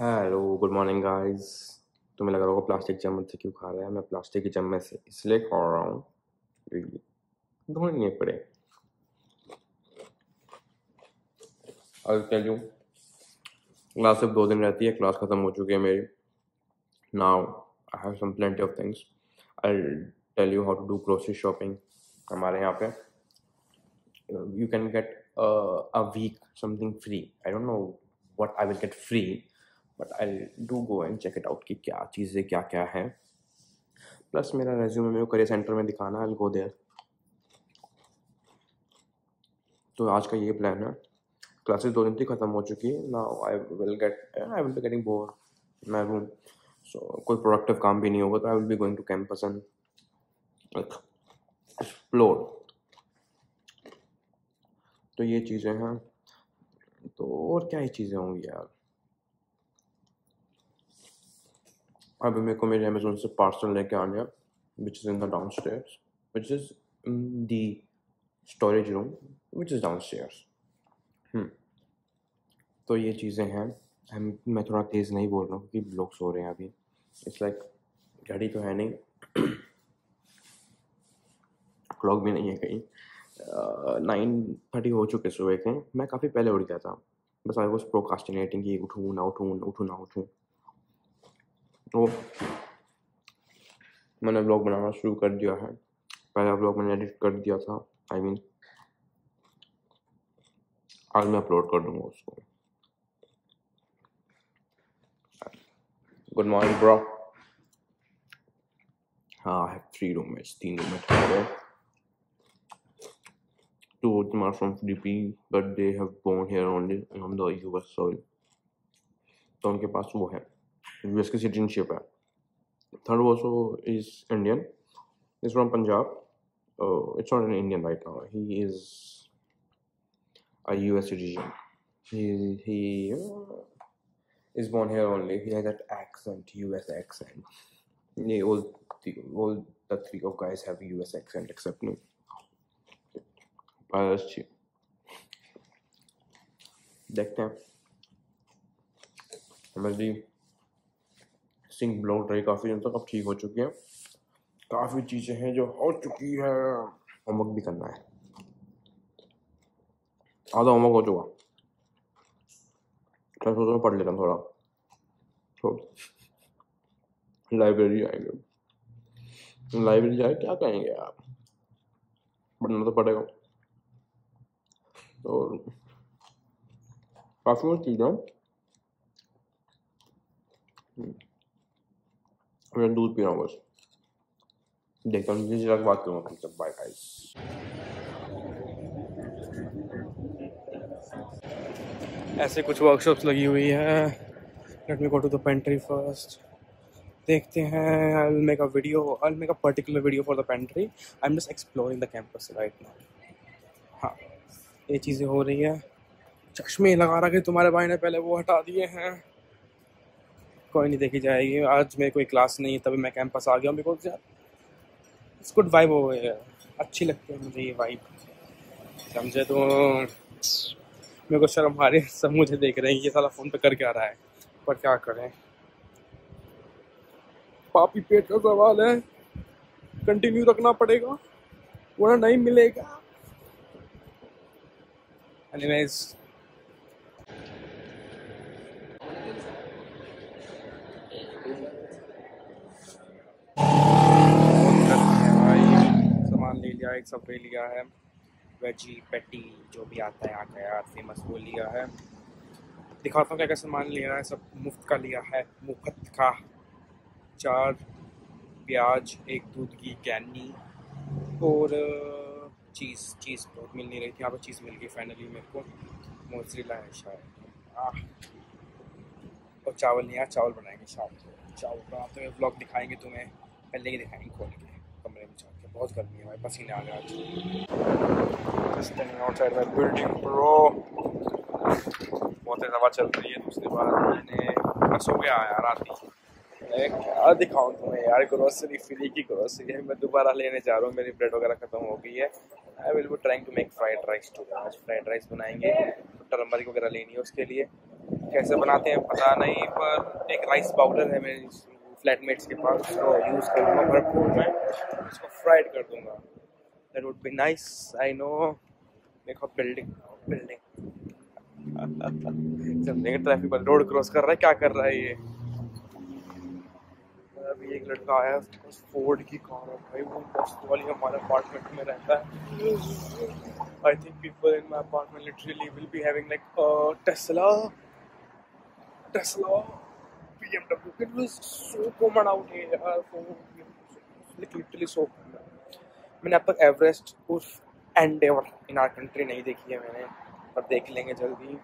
Hello good morning guys तुम्हें लग रहा होगा प्लास्टिक चम्मच से क्यों खा रहा है? मैं प्लास्टिक की चम्मच से इसलिए खा रहा हूँ धोने पड़े। और क्या लूँ क्लास सिर्फ़ दो दिन रहती है क्लास ख़त्म हो चुकी है मेरी। Now I have some plenty of things I tell you how to do grocery shopping हमारे यहाँ पे। You can get a week something free I don't know what I will get free. But I do go and check it out कि क्या चीज़ें क्या क्या है। Plus मेरा रेज्यूमे मेरे को करियर सेंटर में दिखाना है गो देयर तो आज का ये प्लान है। क्लासेस दो दिन थी ख़त्म हो चुकी है। ना I will get I will be getting bore मैं रूम सो कोई प्रोडक्टिव काम भी नहीं होगा तो I will be going to campus and explore तो ये चीज़ें हैं। तो और क्या ही चीज़ें होंगी यार। अभी मेरे को मेरे अमेजोन से पार्सल लेके आने which is in the downstairs which is in the storage room which is downstairs तो ये चीज़ें हैं। मैं थोड़ा तेज़ नहीं बोल रहा हूँ क्योंकि लोग सो रहे हैं अभी। इट्स लाइक घड़ी तो है नहीं। क्लॉक भी नहीं है कहीं। नाइन थर्टी हो चुके सुबह के। मैं काफ़ी पहले उठ गया था। बस आई वॉज़ प्रोकास्टिनेटिंग कि उठूँ ना उठूँ उठूँ ना उठूँ। तो मैंने ब्लॉग बनाना शुरू कर दिया है। पहला ब्लॉग मैंने एडिट कर दिया था आई I मीन mean, आज मैं अपलोड कर दूँगा उसको। गुड मॉर्निंग ब्रो हाँ हैव थ्री रूममेट्स तीन रूममेट हैं two of them are from Philippines but they have born here only on the US soil तो उनके पास वो है। यूएस की सिटीजनशिप है। Third also is Indian is from Punjab it's not an Indian right now he is a U S citizen is born here only that accent you accent ये all the three of guys have you accent except me बस अच्छी देखते हैं हमारे जी सिंग blow dry काफ़ी दिन तक अब ठीक हो चुकी है। काफ़ी चीज़ें हैं जो हो चुकी है। होमवर्क भी करना है। आधा होमवर्क हो चुका। मैं सोच रहा पढ़ लेता हूँ थोड़ा। तो लाइब्रेरी आएँगे। लाइब्रेरी जाए, क्या कहेंगे आप पढ़ना तो पड़ेगा। और काफ़ी चीज़ है। मैं दूध पी रहा हूँ बस देखता हूँ, जिस जगह बात करूँगा तब बाय गाइस ऐसे कुछ वर्कशॉप्स लगी हुई है। Let me go to the pantry first देखते हैं I will make a video I will make a particular video for the pantry I am just exploring the campus right now हाँ ये चीज़ें हो रही है। चश्मे लगा रखे तुम्हारे भाई ने पहले वो हटा दिए हैं। कोई नहीं देखी जाएगी। आज मेरे कोई क्लास नहीं है, तभी मैं कैंपस आ गया हूँ बिकॉज़ यार इट्स गुड वाइब हो है। अच्छी लगती है मुझे ये वाइब समझे? तो मेरे को शर्म आ रही सब मुझे देख रहे हैं, ये सारा फ़ोन पे कर क्या रहा है। पर क्या करें? पापी पेट का सवाल है। कंटिन्यू रखना पड़ेगा, वरना नहीं मिलेगा। एनीवेज लिया, एक सब लिया है। वेजी, पेटी, जो भी आता है यहाँ का यार फ़ेमस वो लिया है। दिखाता हूँ क्या क्या सामान लिया है, सब मुफ़्त का लिया है। मुफ़्त का चार, प्याज, एक दूध की कैनी और चीज़ चीज़ बहुत मिल नहीं रही थी। यहाँ पर चीज़ मिल गई फाइनली मेरे को। मोजरीला है शायद। और चावल नहीं आया चावल बनाएँगे शाम को चावल बनाते हुए ब्लॉग दिखाएँगे तुम्हें। पहले ही दिखाएँगे खोल के। जाके बहुत गर्मी है, भाई, पसीने आ आज। आउटसाइड बिल्डिंग ब्रो बहुत तेज हवा चल रही है, दूसरी बार मैंने सो गया यार रात क्या दिखाऊँ तुम्हें यार ग्रोसरी फ्री की ग्रोसरी है, मैं दोबारा लेने जा रहा हूँ, मेरी ब्रेड वगैरह खत्म हो गई है। I will be trying to make fried rice too आज फ्राइड राइस बनाएँगे टर्मरिक वगैरह लेनी है उसके लिए। कैसे बनाते हैं पता नहीं, पर एक राइस पाउडर है मेरे फ्लैटमेट्स के पास उसको यूज़ करूँगा भरपूर मैं उसको फ्राइड कर दूँगा। That would be nice I know देखो बिल्डिंग बिल्डिंग चल ट्रैफ़िक पर रोड क्रॉस कर रहा है, क्या कर रहा है ये? अभी एक लड़का आया, उसके पास फोर्ड की कार है भाई, वो मस्त वाली हमारे अपार्टमेंट में रहता है। I think people in my apartment literally will be having like Tesla Tesla BMW it was so common out here यार so like literally so common मैंने अब तक एवरेस्ट उस एंडेवर इन आर कंट्री नहीं देखी है मैंने पर देख लेंगे जल्दी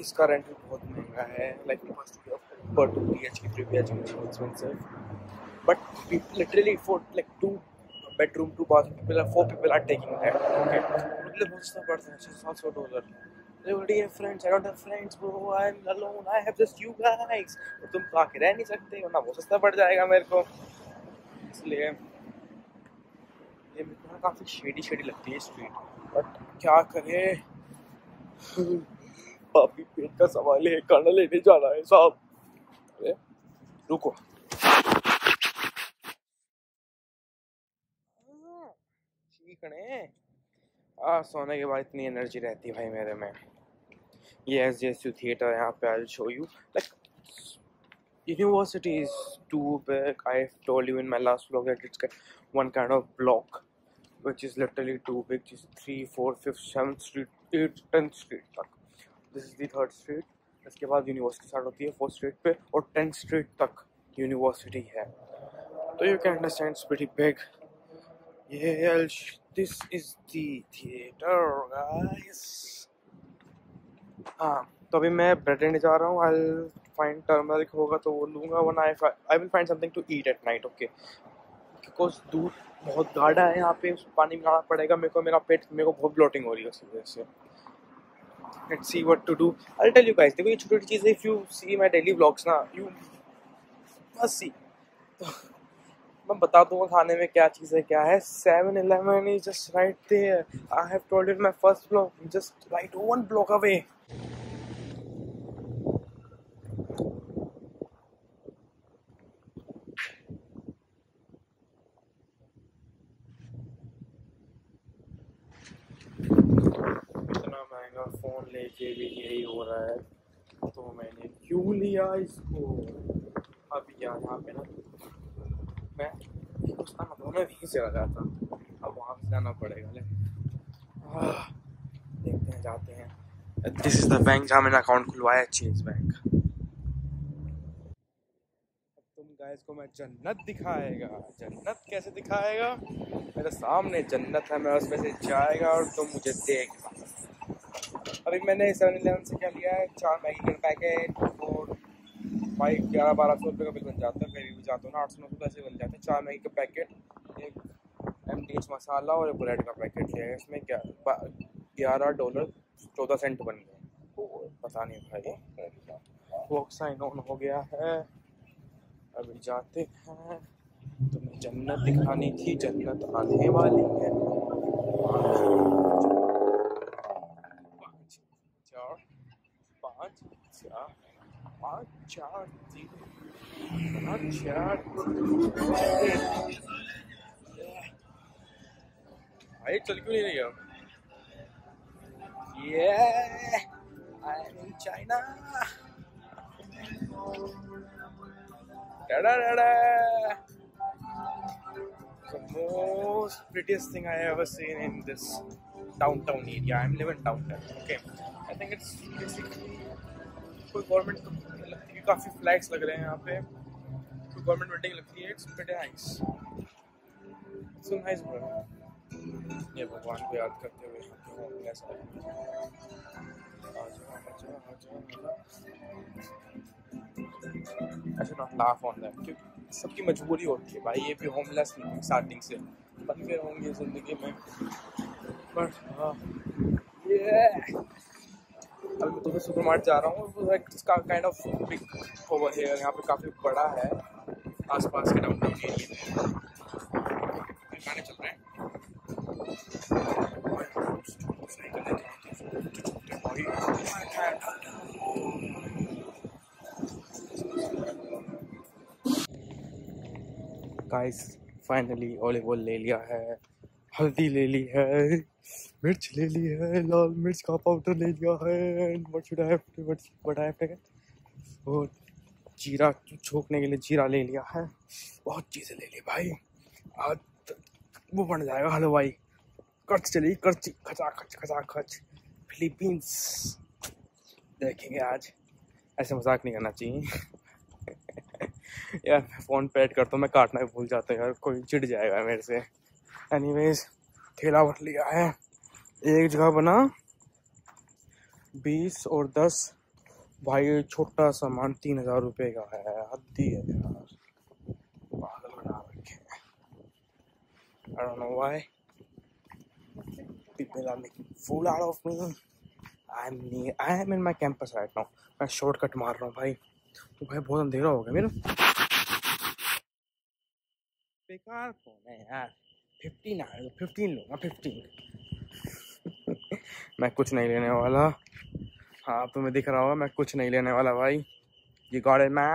इसका रेंट भी बहुत महँगा है like must be per 2 BHK, 3 BHK is expensive. But people literally for like two bedroom, two bathroom people are four people are taking that. Okay. उनके लिए बहुत सस्ता पड़ता है सात सौ dollar Already have friends. I don't have friends, bro. I'm alone. I have just you guys. तो तुम तो आके रह नहीं सकते वरना बहुत सस्ता पड़ जाएगा मेरे को इसलिए ये मेरे को काफ़ी शेडी शेडी लगती है स्ट्रीट बट क्या करे पापी पेट का सवाल है खाना लेने जाना है साहब रुको ठीक आज सोने के बाद इतनी एनर्जी रहती है भाई मेरे में। ये S G S U theatre यहाँ पे I show you like is to pay I told you in my last block that it's one kind of block which is literally two which is three four fifth seven street eight tenth street तक। This is third street इसके बाद university start होती है fourth street पे, और tenth street तक university है। तो यू कैन अंडरस्टैंड बिग ये this is the theatre guys हाँ तो अभी मैं एंड जा रहा हूँ। आई फाइंड टर्मरिक होगा तो वो लूँगा one I I will find something to eat at night okay because दूध बहुत गाढ़ा है यहाँ पे पानी में पड़ेगा। मेरे को, मेरा पेट, मेरे को बहुत ब्लोटिंग हो रही है उस वजह से। Let's see what to do. I'll tell you guys, देखो ये छोटी छोटी चीज़ें, if you see my daily vlogs ना, you must see. मैं बता दूँगा खाने में क्या चीज़ है। क्या है seven eleven is just right there I have told in my first blog just right one block away phone लेके भी यही हो रहा है। तो मैंने क्यों लिया इसको? अब यहाँ पे ना मैं हिंदुस्तान मतलब मैं वहीं चला जाता अब वहाँ से जाना पड़ेगा, ले। देखते हैं, जाते हैं। दिस इज़ द बैंक जहाँ मैंने अकाउंट खुलवाया चेज बैंक तुम गाइस को मैं जन्नत दिखाएगा। जन्नत कैसे दिखाएगा? मेरे सामने जन्नत है, मैं उसमें से जाएगा और तुम मुझे देख अभी मैंने सेवन इलेवन से क्या लिया है? चार मैगी का पैकेट और फाइव ग्यारह बारह सौ रुपये का बिल बन जाता है कहीं भी जाता हूँ ना, आठ सौ, नौ सौ पैसे बन जाते हैं। चार मैगी का पैकेट, एक एम डी एच मसाला और एक ब्रेड का पैकेट लिया है इसमें ग्यारह डॉलर चौदह सेंट बन गए। पता नहीं भाई, वो साइन ऑन हो गया है। अभी जाते हैं, तुम्हें जन्नत दिखानी थी, जन्नत आने वाली है। पाँच चार तीन पाँच चार भाई चल क्यों नहीं रही अब ये I'm China. Da da da da. The most prettiest thing I ever seen in this downtown area. I'm living downtown. Okay, I think it's basically कोई गवर्नमेंट लगती है। काफ़ी फ्लैग्स लग रहे हैं यहाँ पे। कोई गवर्नमेंट बिल्डिंग लगती है it's pretty nice so nice bro ये भगवान को याद करते हुए लाफ ऑन दैट क्योंकि सबकी मजबूरी होती है भाई, ये भी होमलेस नहीं स्टार्टिंग से। गए होंगे ज़िंदगी में। बट हाँ ये अभी मैं दूसरे सुपर मार्ट जा रहा हूँ लाइक इसका काइंड ऑफ़ बिग ओवर है यहाँ पे काफ़ी बड़ा है आस पास के डाउन टाउन एरिया में फाइनली ऑलिव ऑयल ले लिया है, हल्दी ले ली है। मिर्च ले ली है, लाल मिर्च का पाउडर ले लिया है and what should I have to what I have और जीरा छोकने के लिए जीरा ले लिया है। बहुत चीज़ें ले ली भाई। आज वो बन जाएगा हलवाई। कर्च चली कर्ची खचा, खच खचा, खच। फिलीपींस देखेंगे आज। ऐसे मज़ाक नहीं करना चाहिए। यार, मैं फ़ोन पे ऐड करता हूँ, मैं काटना भी भूल जाता हूँ यार। कोई चिढ़ जाएगा मेरे से। एनीवेज ठेला भर लिया है। एक जगह बना। बीस और दस। भाई छोटा सामान तीन हज़ार रुपये का है। हद्दी है यार। पागल बना रखे I don't know why. People are making fool out of me. I'm near, I am in my campus right now. मैं शॉर्टकट मार रहा हूँ भाई। तो भाई बहुत अंधेरा हो गया मेरा। बेकार फ़ोन है यार? फिफ्टीन आ फिफ्टीन लूँगा फिफ्टीन मैं कुछ नहीं लेने वाला। हाँ तुम्हें दिख रहा होगा, मैं कुछ नहीं लेने वाला भाई। ये गाड़े मैं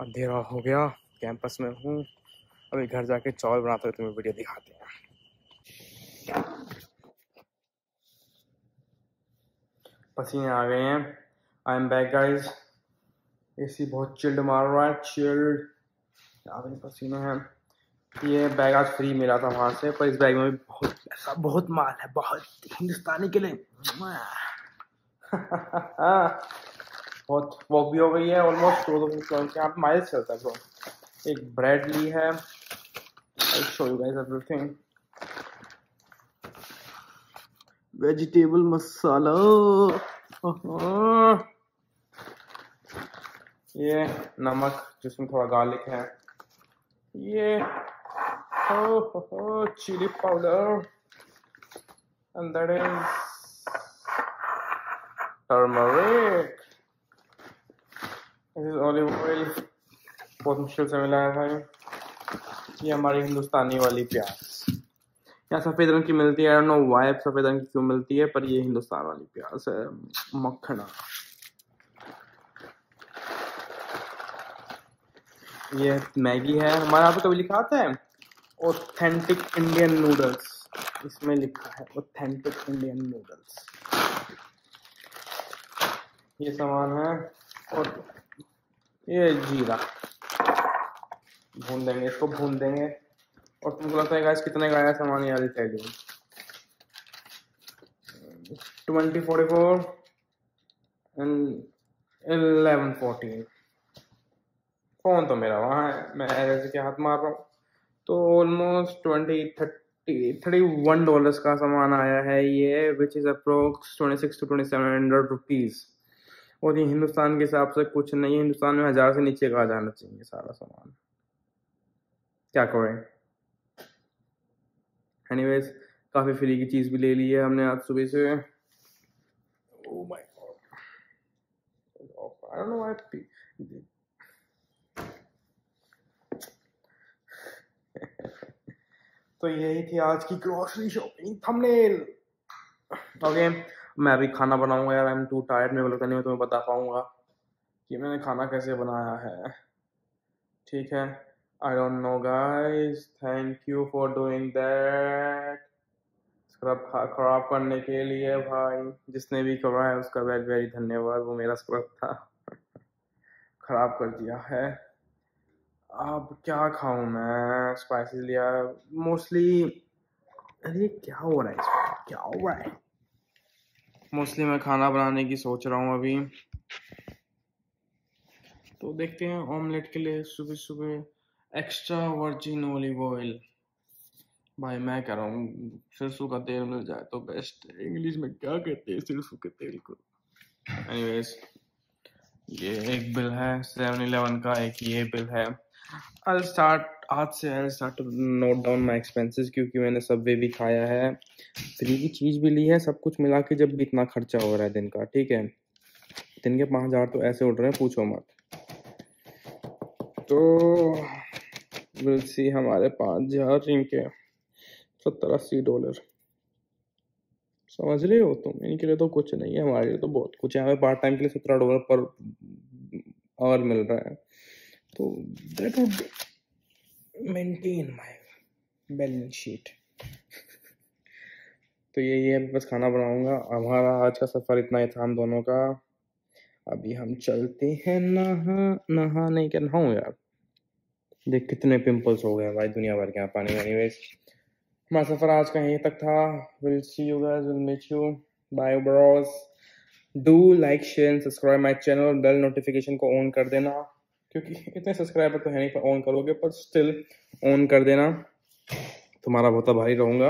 अंधेरा हो गया कैंपस में हूँ। अभी घर जाके चावल बनाते हुए तुम्हें वीडियो दिखाते हैं। पसीने आ गए हैं। I am back guys AC बहुत चिल्ड मार रहा है चिल्ड पसीने हैं। ये बैग आज फ्री मिला था वहाँ से, पर इस बैग में भी बहुत ऐसा बहुत माल है, बहुत। हिंदुस्तानी के लिए। बहुत वॉक भी हो गई है ऑलमोस्ट किलोमीटर यहाँ पे माइल्स चलता है ब्रो एक ब्रेड ली है। Show you guys everything vegetable masala ये नमक, जिसमें थोड़ा गार्लिक है। ये oh, oh, oh chili powder. And that is turmeric. This is olive oil. बहुत मुश्किल से मिला है भाई। ये हमारी हिंदुस्तानी वाली प्याज। यहाँ सफ़ेद रंग की मिलती है। नो वाई सफ़ेद रंग की क्यों मिलती है पर ये हिंदुस्तान वाली प्याज है। मक्खना। ये मैगी है। हमारे यहाँ पे कभी लिखा आता है? ऑथेंटिक इंडियन नूडल्स इसमें लिखा है ऑथेंटिक इंडियन नूडल्स ये सामान है और ये जीरा। भून देंगे, इसको भून देंगे। और तुमको लगता है कितने का आया सामान यार दो twenty forty four and eleven forty phone तो मेरा? वहाँ है। मैं ऐसे के हाथ मार रहा हूँ। तो almost twenty thirty thirty one dollars का सामान आया है ये which is approx twenty six to twenty seven hundred rupees और ये हिंदुस्तान के हिसाब से कुछ नहीं, हिंदुस्तान में हज़ार से नीचे का जाना चाहिए सारा सामान? क्या करें? एनीवेज काफ़ी फ्री की चीज़ भी ले ली है हमने आज सुबह से। Oh my God. I don't know why तो यही थी आज की ग्रोसरी शॉपिंग थंबनेल ओके मैं अभी खाना बनाऊँगा यार आई एम टू टायर्ड मेरे को लगता नहीं मैं तुम्हें बता पाऊँगा कि मैंने खाना कैसे बनाया है। ठीक है? I don't know guys thank you for doing that scrub खराब करने के लिए, भाई। जिसने भी करवाया है, उसका वेरी वेरी धन्यवाद। वो मेरा स्क्रब था। खराब कर दिया है। अब क्या खाऊं मैं? स्पाइसेस लिया। मोस्टली अरे, क्या हो रहा है इसमें क्या हो रहा है? मोस्टली मैं खाना बनाने की सोच रहा हूँ अभी। तो देखते हैं ऑमलेट के लिए सुबह सुबह एक्स्ट्रा वर्जिन ओलिव ऑयल भाई, मैं कह रहा हूँ, सरसों का तेल मिल जाए तो बेस्ट इंग्लिश में क्या कहते हैं सरसों के तेल को? एनीवेज ये एक बिल है सेवन इलेवन का एक ये बिल है। I'll start, आज से I'll start to note down my expenses क्योंकि मैंने सब वे भी खाया है। फ्री की चीज़ भी ली है, सब कुछ मिला के जब भी इतना खर्चा हो रहा है दिन का, ठीक है? दिन के पाँच हज़ार तो ऐसे उड़ रहे हैं, पूछो मत। तो विल सी हमारे पाँच हज़ार इनके सत्तर अस्सी डॉलर समझ रहे हो तुम? इनके लिए तो कुछ नहीं है, हमारे लिए तो बहुत कुछ है। हमें पार्ट टाइम के लिए सत्रह डॉलर पर आवर मिल रहा है। तो that would maintain my balance sheet तो ये ये बस खाना बनाऊँगा। हमारा आज का सफ़र इतना ही था हम दोनों का। अभी हम चलते हैं नहा नहा नहीं क्या नहाऊं यार। देख कितने पिंपल्स हो गए हैं भाई दुनिया भर के यहाँ पानी में। एनीवेज हमारा सफ़र आज का यहीं तक था। Will see you guys will meet you bye bros do like share subscribe my channel bell notification को ऑन कर देना। क्योंकि इतने सब्सक्राइबर तो है नहीं, पर ऑन करोगे, पर स्टिल ऑन कर देना। तुम्हारा बहुत भारी रहूँगा।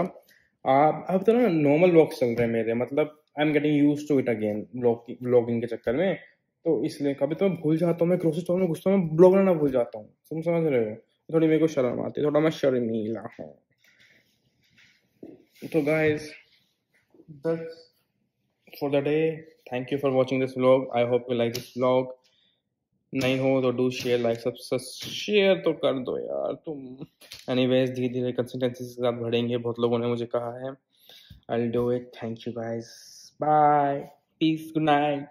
आप, अब तो ना नॉर्मल ब्लॉग्स चल रहे हैं मेरे मतलब I am getting use to it again blogging के चक्कर में। तो इसलिए कभी तो मैं भूल जाता हूँ, मैं ग्रोसरी स्टोर में घुसता हूँ, मैं ब्लॉग ना भूल जाता हूँ। तुम समझ रहे हो? थोड़ी मेरे को शर्म आती है, थोड़ा मैं शर्मीला हूँ। तो guys that's for the day. Thank you for watching this vlog. I hope you like this vlog. नहीं हो तो डू शेयर लाइक सब शेयर तो कर दो यार तुम। एनीवेज धीरे धीरे कंसिस्टेंसी के साथ बढ़ेंगे, बहुत लोगों ने मुझे कहा है। I do it thank you guys bye peace good night